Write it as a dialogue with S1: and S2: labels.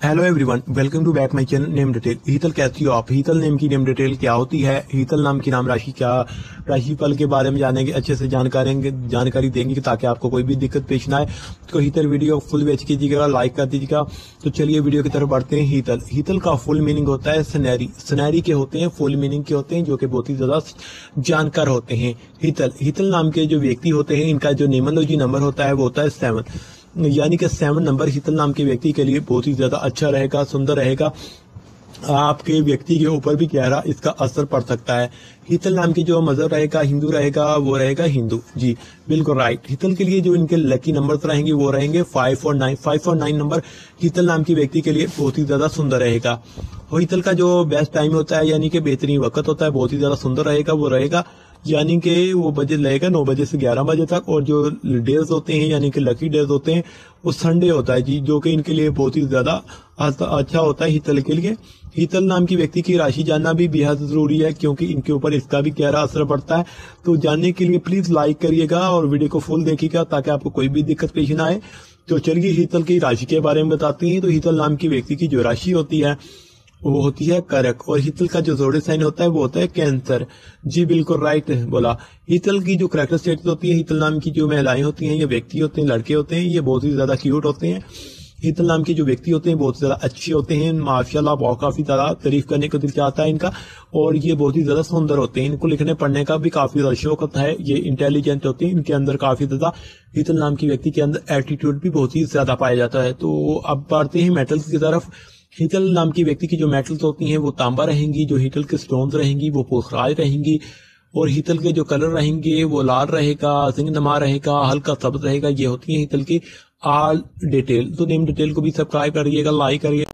S1: Hello everyone welcome to back my channel name detail Heetal कैसी हो आप? हीतल name की नेम डिटेल क्या होती है? हीतल नाम की नाम राशि क्या? राशि फल के बारे में जानेंगे, अच्छे से जानकारी जानकारी देंगे ताकि आपको कोई भी दिक्कत पेश ना आए। तो हीतल वीडियो फुल वेच कीजिएगा लाइक कर दीजिएगा। तो चलिए वीडियो की तरफ़ बढ़ते हैं। हीतल हीतल का फुल मीनिंग होता है सनैरी सनैरी के होते हैं फुल मीनिंग के होते हैं, जो कि बहुत ही ज़्यादा जानकार होते हैं। हीतल हीतल नाम के जो व्यक्ति होते हैं, इनका जो निमोलॉजी नंबर होता है, वो होता है सेवन यानी कि सेवन नंबर शीतल नाम के व्यक्ति के लिए बहुत ही ज़्यादा अच्छा रहेगा, सुंदर रहेगा। आपके व्यक्ति के ऊपर भी गहरा इसका असर पड़ सकता है। हितल नाम की जो मज़हब रहेगा, हिंदू रहेगा, वो रहेगा हिंदू। जी, बिल्कुल राइट हितल के लिए जो इनके लकी नंबर रहेंगे, वो रहेंगे फाइव और नाइन फाइव और नाइन नंबर हितल नाम की व्यक्ति के लिए बहुत ही ज़्यादा सुंदर रहेगा। हितल का जो बेस्ट टाइम होता है, यानी कि बेहतरीन वक्त होता है, बहुत ही ज़्यादा सुंदर रहेगा, वो रहेगा, यानी कि वो बजे लगेगा नौ बजे से ग्यारह बजे तक, और जो डेज़ होते हैं, यानी कि लकी डेज़ होते हैं, वो संडे होता है जी, जो कि इनके लिए बहुत ही ज़्यादा अच्छा होता है हितल के लिए। हितल नाम की व्यक्ति की राशि जानना भी बेहद ज़रूरी है, क्योंकि इनके ऊपर इसका भी गहरा असर पड़ता है। तो जानने के लिए प्लीज़ लाइक करिएगा, और वीडियो को फुल देखिएगा, ताकि आपको कोई भी दिक्कत पेश ना आए। तो चलिए हितल की राशि के बारे में बताते हैं। तो हितल नाम की व्यक्ति की जो राशि होती है वो होती है करक और हितल का जो जोड़े साइन होता है वो होता है कैंसर। जी बिल्कुल राइट बोला। हितल की जो करेक्टर स्टेट होती है हितल नाम की जो महिलाएँ होती हैं ये व्यक्ति होते हैं लड़के होते हैं ये बहुत ही ज़्यादा क्यूट होते हैं। हितल नाम के जो व्यक्ति होते हैं बहुत ज़्यादा अच्छे होते हैं माशाला बहुत काफ़ी ज़्यादा तारीफ़ करने को दिल चाहता है इनका और ये बहुत ही ज़्यादा सुंदर होते हैं। इनको लिखने पढ़ने का भी काफ़ी ज़्यादा शौक होता है ये इंटेलिजेंट होते हैं इनके अंदर काफ़ी ज़्यादा हितल नाम की व्यक्ति के अंदर एटीट्यूड भी बहुत ही ज़्यादा पाया जाता है। तो अब बढ़ते हैं मेटल्स की तरफ़। हीटल नाम की व्यक्ति की जो मेटल्स होती हैं, वो तांबा रहेंगी, जो हीटल के स्टोन्स रहेंगी, वो पोखराज रहेंगी और हीतल के जो कलर रहेंगे, वो लाल रहेगा सिंह नमा रहेगा, हल्का सब्ज रहेगा, ये होती है हीतल की आल डिटेल तो नेम डिटेल को भी सब्सक्राइब करिएगा लाइक करिए